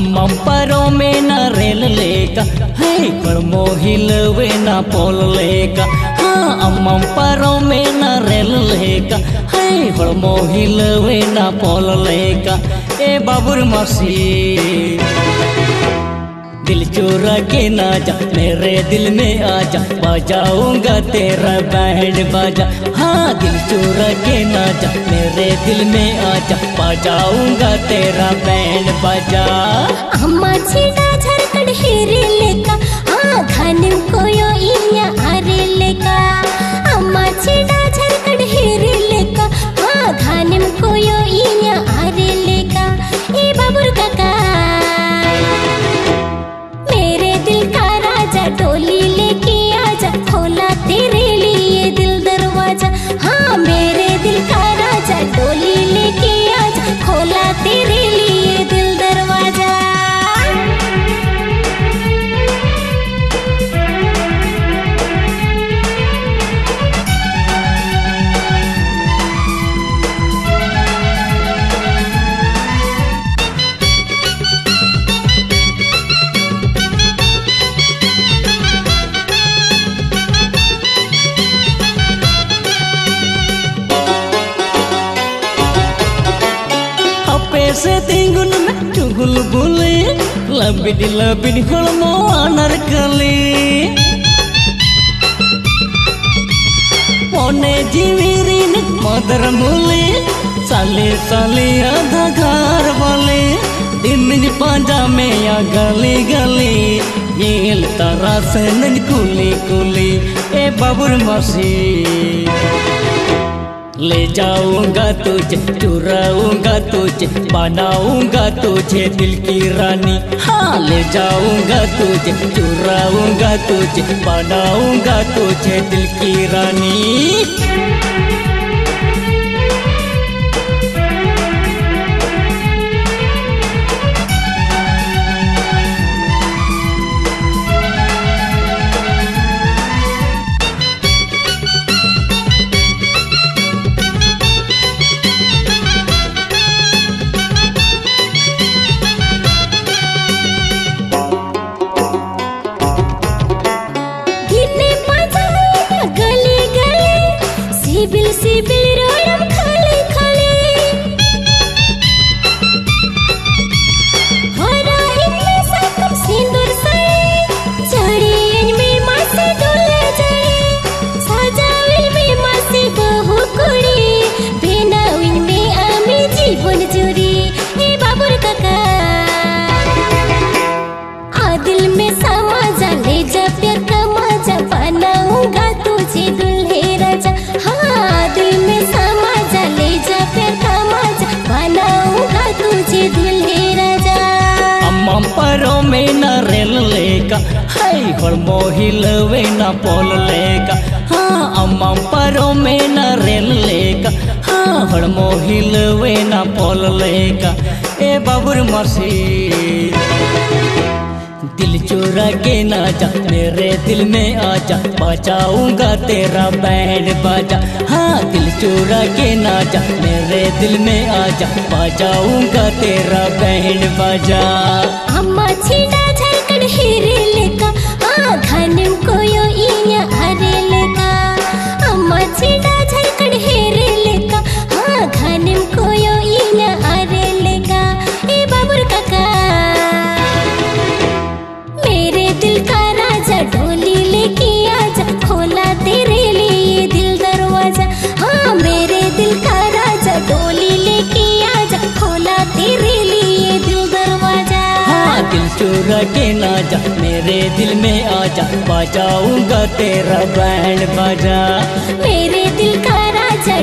अम्मम परो में न रेल लेका है कर्मो हिलवे न पोल लेका हाँ अम्मम परो में न रेल लेका है कर्मो हिलवे न पोल लेका ए बाबुर मसी दिल चोरा के ना जा मेरे दिल में आ जा बजाऊँगा तेरा बैंड बाजा। हाँ दिल चोरा के ना जा मेरे दिल में आ जा बजाऊँगा तेरा बैंड बाजा। अम्मा छीना setinggun tunggul bule Labi di lebih di kolmo anar kali. Pone jiwirin boleh, mule. Sale sale adha ghar wale Dimin panja me ya gali. Gali Yel tarasen kuli kuli. E babur masih. ले जाऊँगा तुझे, चुराऊँगा तुझे, बनाऊँगा तुझे दिल की रानी। हाँ ले जाऊँगा तुझे, चुराऊँगा तुझे, बनाऊँगा तुझे दिल की रानी। सिबिल सिबिल हई घर मोहिल न पोल लेका हाँ अम्मा परो में न रेल लेका हाँ हर मोहिलवे न पोल लेका ए बाबुर मसी दिल चुरा के ना जा, मेरे दिल में आजा बचाऊँगा तेरा बैंड बाजा। हाँ दिल चुरा के ना जा, मेरे दिल में आजा बचाऊँगा तेरा बैंड बाजा। दिल का राजा डोली लेके आजा खोला तेरे लिए दिल दरवाज़ा। हाँ मेरे दिल का राजा डोली लेके आजा खोला तेरे लिए दिल दरवाज़ा। हाँ दिल चुरा के ना जा मेरे दिल में आ जा बजाऊँगा तेरा बैंड बाजा। मेरे दिल का राजा